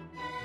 Bye.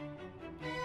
Música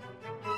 Música